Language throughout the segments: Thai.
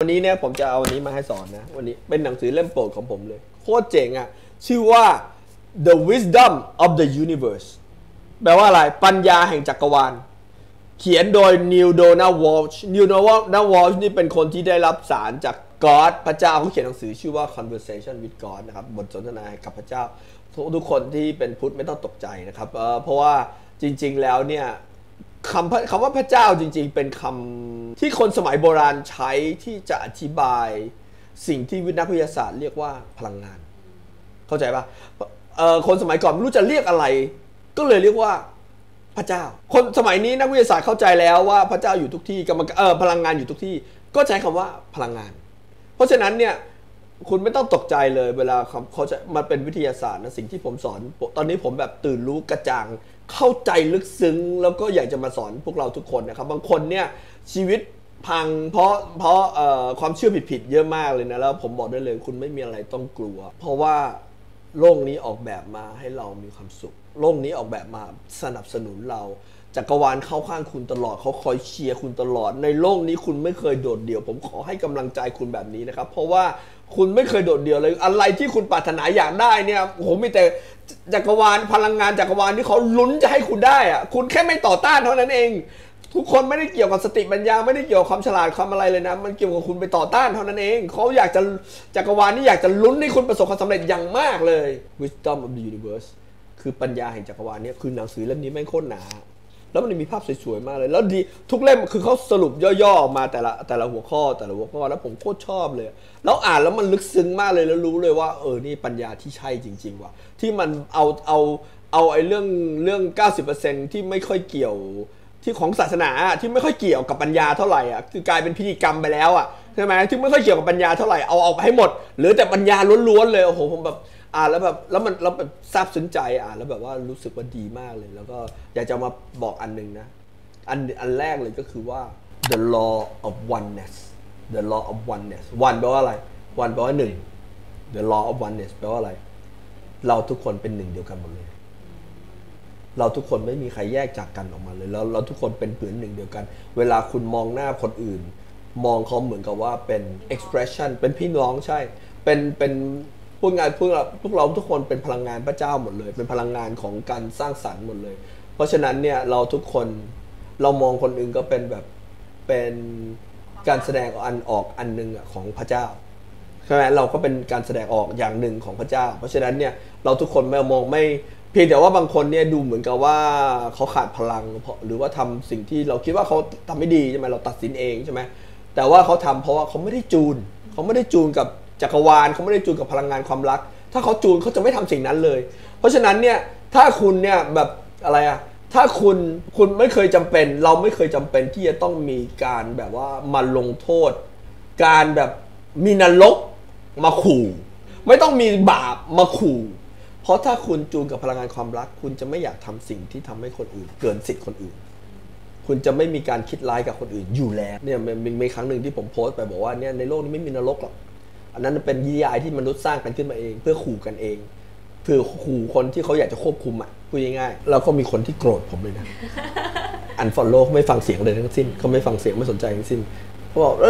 วันนี้เนี่ยผมจะเอาวันนี้มาให้สอนนะ วันนี้เป็นหนังสือเล่มโปรดของผมเลย โคตรเจ๋งอะ่ะ ชื่อว่า The Wisdom of the Universe แปลว่าอะไร ปัญญาแห่งจักรวาล เขียนโดย Neil Donald Walsh Neil Donald Walsh นี่เป็นคนที่ได้รับสารจาก God พระเจ้าเขาเขียนหนังสือชื่อว่า Conversation with God นะครับ บทสนทนากับพระเจ้า ทุกทุกคนที่เป็นพุทธไม่ต้องตกใจนะครับเเพราะว่าจริง ๆ แล้วเนี่ย คำคำว่าพระเจ้าจริง ๆ เป็นคำที่คนสมัยโบราณใช้ที่จะอธิบายสิ่งที่วิทยาวิทยาศาสตร์เรียกว่าพลังงาน เข้าใจปะเอ่อคนสมัยก่อนไม่รู้จะเรียกอะไร ก็เลยเรียกว่าพระเจ้า คนสมัยนี้นักวิทยาศาสตร์เข้าใจแล้วว่าพระเจ้าอยู่ทุกที่กรรมเออพลังงานอยู่ทุกที่ ก็ใช้คำว่าพลังงาน เพราะฉะนั้นเนี่ยคุณไม่ต้องตกใจเลยเวลาเขาเขาจะมันเป็นวิทยาศาสตร์นะสิ่งที่ผมสอน ตอนนี้ผมแบบตื่นรู้กระจ่าง เข้าใจลึกซึ้ง แล้วก็อยากจะมาสอนพวกเราทุกคนนะครับ บางคนเนี่ยชีวิตพังเพราะเพราะความเชื่อผิดๆเยอะมากเลยนะ แล้วผมบอกได้เลยคุณไม่มีอะไรต้องกลัว เพราะว่าโลกนี้ออกแบบมาให้เรามีความสุข โลกนี้ออกแบบมาสนับสนุนเราจักรวาลเข้าข้างคุณตลอดเขาคอยเชียร์คุณตลอด ในโลกนี้คุณไม่เคยโดดเดี่ยว ผมขอให้กำลังใจคุณแบบนี้นะครับ เพราะว่า คุณไม่เคยโดดเดี่ยวเลย อะไรที่คุณปรารถนาอยากได้เนี่ยโอ้โหมีแต่จักรวาลพลังงานจักรวาลที่เขาลุ้นจะให้คุณได้อะคุณแค่ไม่ต่อต้านเท่านั้นเอง ทุกคนไม่ได้เกี่ยวกับสติปัญญาไม่ได้เกี่ยวกับความฉลาดความอะไรเลยนะ มันเกี่ยวกับคุณไปต่อต้านเท่านั้นเองเขาอยากจะจักรวาลนี่อยากจะลุ้นให้คุณประสบความสำเร็จอย่างมากเลย Wisdom of the Universe คือปัญญาแห่งจักรวาลเนี่ยคือหนังสือเล่มนี้แม่งโคตรหนา แล้วมันมีภาพสวยๆมากเลย แล้วดีทุกเล่มคือเขาสรุปย่อๆมาแต่ละแต่ละหัวข้อแต่ละหัวข้อแล้วผมโคตรชอบเลย แล้วอ่านแล้วมันลึกซึ้งมากเลยแล้วรู้เลยว่า เออนี่ปัญญาที่ใช่จริง ๆ ว่ะที่มันเอาเอาเอาไอ้เรื่องเรื่อง 90%ที่ไม่ค่อยเกี่ยวที่ของศาสนาที่ไม่ค่อยเกี่ยวกับปัญญาเท่าไหร่อะคือกลายเป็นพิธีกรรมไปแล้วอะใช่ไหมที่ไม่ค่อยเกี่ยวกับปัญญาเท่าไหร่เอาออกไปให้หมดหลือแต่ปัญญาล้วนๆเลยโอ้โหผมแบบ อ่านแล้วแบบแล้วมันแล้วแบบซาบซึ้งใจอ่านแล้วแบบว่ารู้สึกว่าดีมากเลย แล้วก็อยากจะมาบอกอันหนึ่งนะอันอันแรกเลยก็คือว่า the law of oneness the law of oneness one แปลว่าอะไร one แปลว่าหนึ่ง the law of oneness แปลว่าอะไร เราทุกคนเป็นหนึ่งเดียวกันหมดเลย เราทุกคนไม่มีใครแยกจากกันออกมาเลยแล้วเราทุกคนเป็นผืนหนึ่งเดียวกัน เวลาคุณมองหน้าคนอื่น มองเขาเหมือนกับว่าเป็น expression เป็นพี่น้องใช่ เป็นเป็น พูดงายพวกเราพวกเราทุกคนเป็นพลังงานพระเจ้าหมดเลย เป็นพลังงานของการสร้างสรรค์หมดเลย เพราะฉะนั้นเนี่ยเราทุกคนเรามองคนอื่นก็เป็นแบบเป็นการแสดงอันออกอันหนึ่งของพระเจ้าใช่ไหมเราก็เป็นการแสดงออกอย่างหนึ่งของพระเจ้า เพราะฉะนั้นเนี่ยเราทุกคนไม่มองไม่เพียงแต่ว่าบางคนเนี่ยดูเหมือนกับว่าเขาขาดพลัง หรือว่าทำสิ่งที่เราคิดว่าเขาทำไม่ดีใช่ไหมเราตัดสินเองใช่ไหมแต่ว่าเขาทำเพราะว่าเขาไม่ได้จูน เขาไม่ได้จูนกับ จักรวาลเขาไม่ได้จูนกับพลังงานความรัก ถ้าเขาจูนเขาจะไม่ทำสิ่งนั้นเลย เพราะฉะนั้นเนี่ยถ้าคุณเนี่ยแบบอะไรอะถ้าคุณคุณไม่เคยจำเป็น เราไม่เคยจำเป็นที่จะต้องมีการแบบว่ามาลงโทษ การแบบมีนรกมาขู่ ไม่ต้องมีบาปมาขู่ เพราะถ้าคุณจูนกับพลังงานความรัก คุณจะไม่อยากทำสิ่งที่ทำให้คนอื่น เกินสิทธิ์คนอื่น คุณจะไม่มีการคิดร้ายกับคนอื่นอยู่แล้วเนี่ยมีครั้งหนึ่งที่ผมโพสต์ไปบอกว่าเนี่ยในโลกนี้ไม่มีนรกหรอก อันนั้นเป็นนิยายที่มนุษย์สร้างกันขึ้นมาเอง เพื่อขู่กันเองเพื่อขู่คนที่เขาอยากจะควบคุมอะพูดง่ายๆแล้วก็มีคนที่โกรธผมเลยนะอันฟอลโล่ไม่ฟังเสียงเลยทั้งสิ้นเขาไม่ฟังเสียงไม่สนใจทั้งสิ้นเขาบอกเอ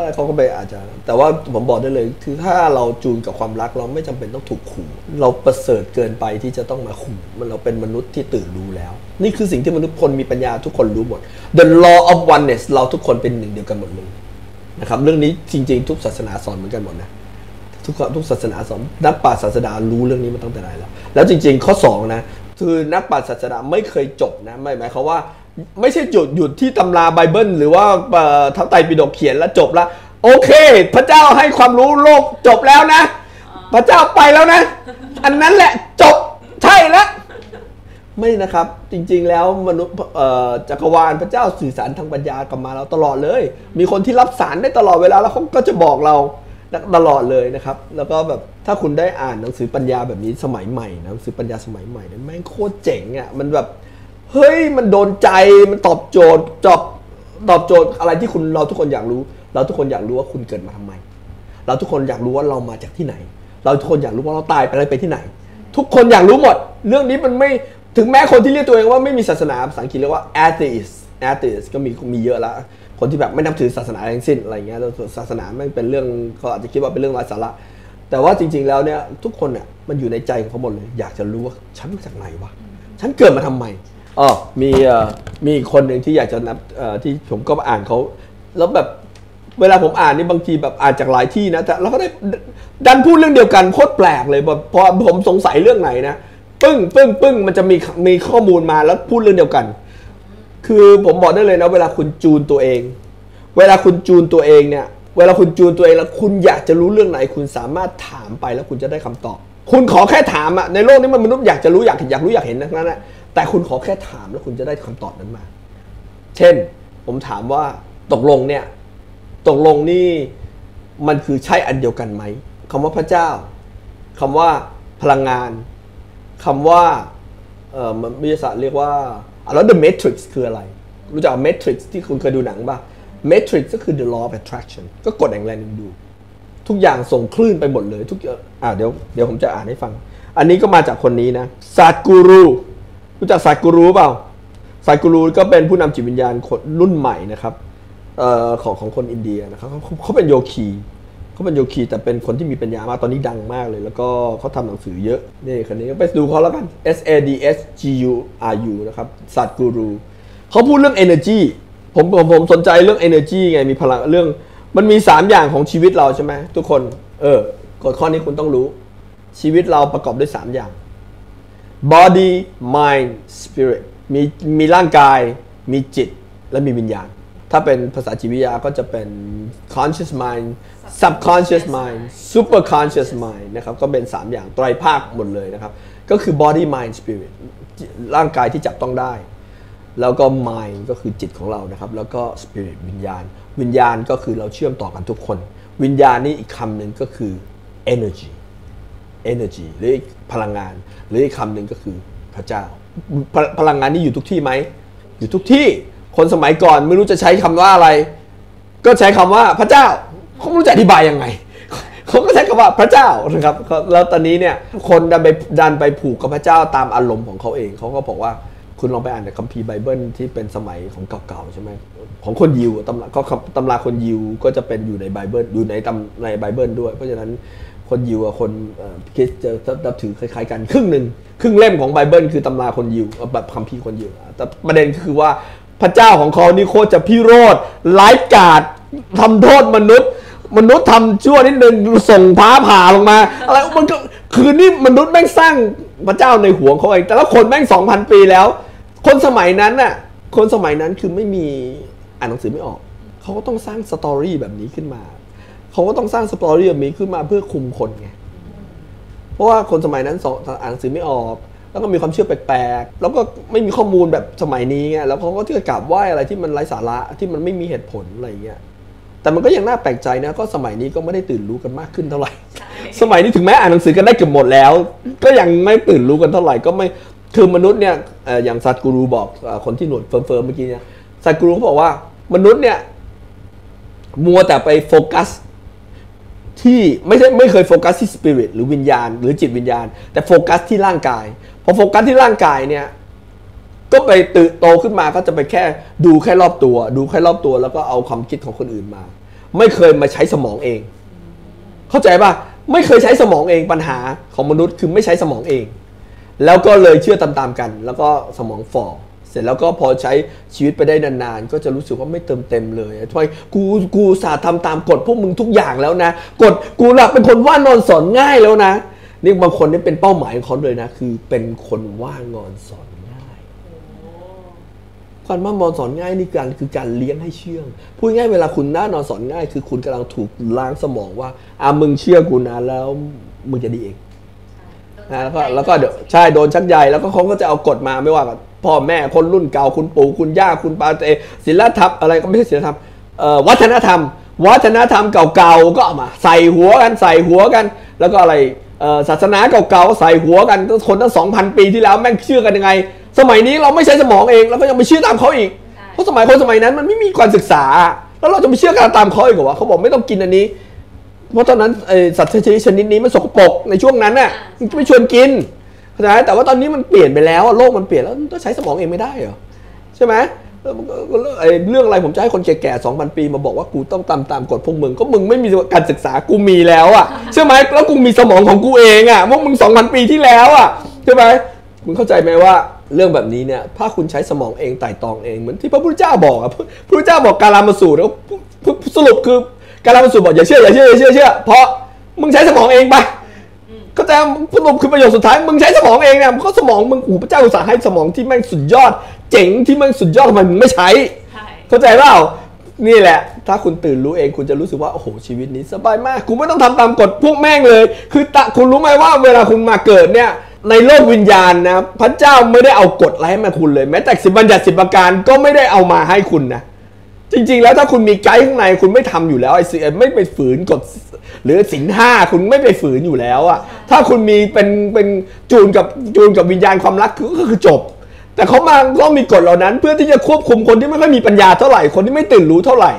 อเขาก็ไปอาจจะ แต่ว่าผมบอกได้เลย คือถ้าเราจูนกับความรักเราไม่จำเป็นต้องถูกขู่ เราประเสริฐเกินไปที่จะต้องมาขู่มันเราเป็นมนุษย์ที่ตื่นรู้แล้ว นี่คือสิ่งที่มนุษย์คนมีปัญญาทุกคนรู้หมด the law of oneness เราทุกคนเป็นหนึ่งเดียวกันหมดเลย นะครับเรื่องนี้จริง ๆ ทุกศาสนาสอนเหมือนกันหมดนะทุกทุกศาสนาสอนนักปราชญ์ศาสนารู้เรื่องนี้มาตั้งแต่ไหนแล้ว แล้วจริง ๆ ข้อสองนะคือนักปราชญ์ศาสนาไม่เคยจบนะไม่หมายความว่า ไม่ใช่หยุดหยุดที่ตำราไบเบิล หรือว่าทั้งไตรปิฎกเขียนแล้วจบแล้วโอเค พระเจ้าให้ความรู้โลกจบแล้วนะ พระเจ้าไปแล้วนะ อันนั้นแหละจบใช่แล้ว ไม่นะครับจริงๆแล้วมนุษย์จักรวาลพระเจ้าสื่อสารทางปัญญากับมาเราตลอดเลย มีคนที่รับสารได้ตลอดเวลาแล้วเขาก็จะบอกเราตลอดเลยนะครับ แล้วก็แบบถ้าคุณได้อ่านหนังสือปัญญาแบบนี้สมัยใหม่นะหนังสือปัญญาสมัยใหม่เนี่ยแม่งโคตรเจ๋งอะมันแบบเฮ้ยมันโดนใจมันตอบโจทย์จอบตอบโจทย์อะไรที่คุณเราทุกคนอยากรู้ เราทุกคนอยากรู้ว่าคุณเกิดมาทำไม เราทุกคนอยากรู้ว่าเรามาจากที่ไหน เราทุกคนอยากรู้ว่าเราตายไปแล้วไปที่ไหน ทุกคนอยากรู้หมด เรื่องนี้มันไม่ ถึงแม้คนที่เรียกตัวเองว่าไม่มีศาสนาภาษาอังกฤษเรียกว่า atheist atheist ก็มีมีเยอะแล้วคนที่แบบไม่นับถือศาสนาทั้งสิ้นอะไรเงี้ยศาสนาไม่เป็นเรื่องเขาอาจจะคิดว่าเป็นเรื่องไร้สาระ แต่ว่าจริง ๆ แล้วเนี่ยทุกคนเนี่ยมันอยู่ในใจของเขาหมดเลยอยากจะรู้ว่าฉันมาจากไหนวะฉันเกิดมาทำไมอ๋อมีมีคนหนึ่งที่อยากจะนับที่ผมก็อ่านเขาแล้วแบบเวลาผมอ่านนี่บางทีแบบอ่านจากหลายที่นะแต่เราก็ได้ดันพูดเรื่องเดียวกันโคตรแปลกเลยแบบพอผมสงสัยเรื่องไหนนะ ปึ้งปึ้งปึ้งมันจะมีมีข้อมูลมาแล้วพูดเรื่องเดียวกัน คือผมบอกได้เลยนะ เวลาคุณจูนตัวเอง เวลาคุณจูนตัวเองเนี่ย เวลาคุณจูนตัวเองแล้วคุณอยากจะรู้เรื่องไหน คุณสามารถถามไปแล้วคุณจะได้คำตอบ คุณขอแค่ถามอะในโลกนี้มันมนุษย์อยากจะรู้อยากอยากรู้อยากเห็นทั้งนั้นอะแต่คุณขอแค่ถามแล้วคุณจะได้คำตอบนั้นมา เช่น ผมถามว่าตกลงเนี่ยตกลงนี่มันคือใช่อันเดียวกันไหมคำว่าพระเจ้าคำว่าพลังงาน คำว่าเอ่อมันวิทยาศาสตร์เรียกว่าแล้ว the matrix คืออะไร รู้จัก matrix ที่คุณเคยดูหนังป่ะ matrix ก็คือ the law of attraction ก็กดแรงแรงดึงดูดทุกอย่างส่งคลื่นไปหมดเลยทุกอย่างอ่าเดี๋ยวเดี๋ยวผมจะอ่านให้ฟัง อันนี้ก็มาจากคนนี้นะศาสตร์กูรูรู้จักศาสตร์กูรูเปล่าศาสตร์กูรูก็เป็นผู้นำจิตวิญญาณคนรุ่นใหม่นะครับเอ่อของของคนอินเดียนะครับเขาเขาเป็นโยคี เขาเป็นโยคีแต่เป็นคนที่มีปัญญามากตอนนี้ดังมากเลย แล้วก็เขาทำหนังสือเยอะนี่คนนี้ไปดูเขาแล้วกัน S A D S G U R U นะครับสัตว์กูรูเขาพูดเรื่อง energy ผมผมผมสนใจเรื่อง energy ไงมีพลังเรื่อง มันมี 3 อย่างของชีวิตเราใช่ไหมทุกคน เออกฎข้อนี้คุณต้องรู้ ชีวิตเราประกอบด้วย 3 อย่าง body mind spirit มีมีร่างกายมีจิตและมีวิญญาณ ถ้าเป็นภาษาจิตวิทยาก็จะเป็น conscious mind subconscious mind super conscious mind นะครับ ก็เป็น 3 อย่างไตรภาคหมดเลยนะครับ ก็คือ body mind spirit ร่างกายที่จับต้องได้ แล้วก็ mind ก็คือจิตของเรานะครับ แล้วก็ spirit วิญญาณ วิญญาณก็คือเราเชื่อมต่อกันทุกคน วิญญาณนี่อีกคำหนึ่งก็คือ energy energy หรือพลังงาน หรืออีกคำหนึ่งก็คือพระเจ้า พลพลังงานนี่อยู่ทุกที่ไหม อยู่ทุกที่ คนสมัยก่อนไม่รู้จะใช้คำว่าอะไร ก็ใช้คำว่าพระเจ้าเขาไม่รู้จะอธิบายยังไงเขาก็ใช้คำว่าพระเจ้านะครับ แล้วตอนนี้เนี่ยคนดันไปดันไปผูกกับพระเจ้าตามอารมณ์ของเขาเองเขาก็บอกว่าคุณลองไปอ่านในคัมภีร์ไบเบิลที่เป็นสมัยของเก่าๆใช่ไหมของคนยิวตำราก็ตำราคนยิวก็จะเป็นอยู่ในไบเบิลอยู่ในตำในไบเบิลด้วยเพราะฉะนั้นคนยิวกับคนคริสต์จะนับถือคล้ายๆกันครึ่งหนึ่งครึ่งเล่มของไบเบิลคือตำราคนยิวแบบคัมภีร์คนยิวแต่ประเด็นก็คือว่า พระเจ้าของเขานี่โคตรจะพิโรธร้ายกาจทำโทษมนุษย์ มนุษย์ทำชั่วนิดนึงส่งฟ้าผ่าลงมา อะไรมันก็คือนี่มนุษย์แม่งสร้างพระเจ้าในหัวเขาเองแต่ละคนแม่งสองพันปีแล้ว คนสมัยนั้นน่ะคนสมัยนั้นคือไม่มีอ่านหนังสือไม่ออก เขาก็ต้องสร้างสตอรี่แบบนี้ขึ้นมาเขาก็ต้องสร้างสตอรี่แบบนี้ขึ้นมาเพื่อคุมคนไงเพราะว่าคนสมัยนั้นสอนอ่านหนังสือไม่ออก แล้วก็มีความเชื่อแปลกๆ แล้วก็ไม่มีข้อมูลแบบสมัยนี้ไง แล้วเขาก็จะกราบไหว้อะไรที่มันไร้สาระที่มันไม่มีเหตุผลอะไรอย่างเงี้ย แต่มันก็ยังน่าแปลกใจนะ ก็สมัยนี้ก็ไม่ได้ตื่นรู้กันมากขึ้นเท่าไหร่ สมัยนี้ถึงแม้อ่านหนังสือกันได้เกือบหมดแล้ว ก็ยังไม่ตื่นรู้กันเท่าไหร่ ก็ไม่ คือมนุษย์เนี่ยอย่างสัตกูรูบอกคนที่หนวดเฟิร์มๆเมื่อกี้เนี่ย Sadhguru เขาบอกว่ามนุษย์เนี่ยมัวแต่ไปโฟกัสที่ไม่ใช่ไม่เคยโฟกัสที่สปิริตหรือวิญญาณ หรือจิตวิญญาณ แต่โฟกัสที่ร่างกาย พอโฟกัสที่ร่างกายเนี่ย ก็ไปเติบโตขึ้นมาก็จะไปแค่ดูแค่รอบตัว ดูแค่รอบตัวแล้วก็เอาความคิดของคนอื่นมา ไม่เคยมาใช้สมองเอง เข้าใจป่ะไม่เคยใช้สมองเองปัญหาของมนุษย์คือไม่ใช้สมองเอง แล้วก็เลยเชื่อตามๆกัน แล้วก็สมองฝ่อเสร็จแล้วก็พอใช้ชีวิตไปได้นานๆ ก็จะรู้สึกว่าไม่เติมเต็มเลยทำไมกูกูสาทำตามกฎพวกมึงทุกอย่างแล้วนะกฎกูหลักเป็นคนว่านอนสอนง่ายแล้วนะ นี่บางคนนี่เป็นเป้าหมายของเขาเลยนะ คือเป็นคนว่างอนสอนง่ายการว่านอนสอนง่ายนี่การคือการเลี้ยงให้เชื่องพูดง่ายเวลาคุณน่านอนสอนง่าย คือคุณกำลังถูกล้างสมองว่าอะมึงเชื่อกูนะแล้วมึงจะดีเองนะแล้วก็แล้วก็เดี๋ยวใช่โดนชักใยแล้วก็เขาก็จะเอากฎมาไม่ว่ากับพ่อแม่คนรุ่นเก่าคุณปู่คุณย่าคุณปาเตศิลธรรมอะไรก็ไม่ใช่ศิลธรรมเอ่อวัฒนธรรม วัฒนธรรมเก่าๆก็เอามา ใส่หัวกันใส่หัวกัน แล้วก็อะไรเอ่อ ศาสนาเก่าๆใส่หัวกันคนตั้งสองพันปีที่แล้วแม่งเชื่อกันยังไง สมัยนี้เราไม่ใช้สมองเองเราก็ยังไปเชื่อตามเขาอีกเพราะสมัยคนสมัยนั้นมันไม่มีการศึกษา แล้วเราจะไปเชื่อกันตามเขาอีกเหรอวะเขาบอกไม่ต้องกินอันนี้ เพราะตอนนั้นไอสัตว์ชนิดชนิดนี้มันสกปรกในช่วงนั้นน่ะมันจะไม่ชวนกินเข้าใจไหมแต่ว่าตอนนี้มันเปลี่ยนไปแล้วอะโลกมันเปลี่ยนแล้วต้องใช้สมองเองไม่ได้เหรอใช่ไหมแล้วมันก็ก็ เรื่องไอ้เรื่องอะไรผมจะให้คนแก่ๆ2,000ปีมาบอกว่ากูต้องตามตามกฎพวกมึง ก็มึงไม่มีการศึกษากูมีแล้วอะใช่ไหมแล้วกูมีสมองของกูเองอะพวกมึง2,000ปีที่แล้วอะใช่ไหมมึงเข้าใจไหมว่าเรื่องแบบนี้เนี่ยถ้าคุณใช้สมองเองไต่ตองเองเหมือนที่พระพุทธเจ้าบอกอะพระพุทธเจ้าบอกการามาสูตรแล้วสรุปคือการามาสูตรบอกอย่าเชื่ออย่าเชื่ออย่าเชื่อเชื่อเพราะมึงใช้สมองเองไปะก็จะสรุปคือประโยคสุดท้ายมึงใช้สมองเองเนี่ยก็สมองมึงโอ้โหพระเจ้าอุตส่าห์ให้สมองที่แม่งสุดยอด เจ๋งที่แม่งสุดยอดทำไมมึงไม่ใช้ใช่เข้าใจเปล่านี่แหละ ถ้าคุณตื่นรู้เองคุณจะรู้สึกว่า โอ้โห ชีวิตนี้สบายมาก คุณไม่ต้องทำตามกฎพวกแม่งเลย คือตะคุณรู้ไหมว่าเวลาคุณมาเกิดเนี่ย ในโลกวิญญาณนะ พระเจ้าไม่ได้เอากฎอะไรให้มาคุณเลย แม้แต่สิบบัญญัติสิบประการก็ไม่ได้เอามาให้คุณนะ จริง ๆ แล้วถ้าคุณมีไกด์ข้างในคุณไม่ทำอยู่แล้วไอ้สิไม่ไปฝืนกฎหรือสินห้าคุณไม่ไปฝืนอยู่แล้วอะถ้าคุณมีเป็นเป็นจูนกับจูนกับวิญญาณความรักก็คือจบ แต่เขามาก็มีกฎเหล่านั้น เพื่อที่จะควบคุมคนที่ไม่ค่อยมีปัญญาเท่าไหร่คนที่ไม่ตื่นรู้เท่าไหร่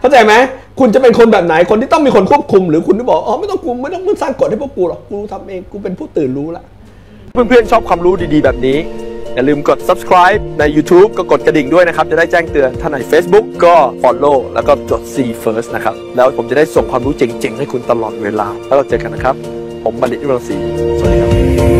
เข้าใจไหมคุณจะเป็นคนแบบไหนคนที่ต้องมีคนควบคุม หรือคุณที่บอกอ๋อไม่ต้องกูไม่ต้องมึงสร้างกฎให้พวกกูหรอกกูทำเองกูเป็นผู้ตื่นรู้ละเพื่อนๆชอบความรู้ดีๆแบบนี้ อย่าลืมกด subscribe ใน YouTube ก็กดกระดิ่งด้วยนะครับ จะได้แจ้งเตือนถ้าใน Facebook ก็ follow แล้วก็จด see first นะครับ แล้วผมจะได้ส่งความรู้เจ๋งๆ ให้คุณตลอดเวลา แล้วเราเจอกันนะครับ ผมบัณฑิตวิรังศรีสวัสดีครับ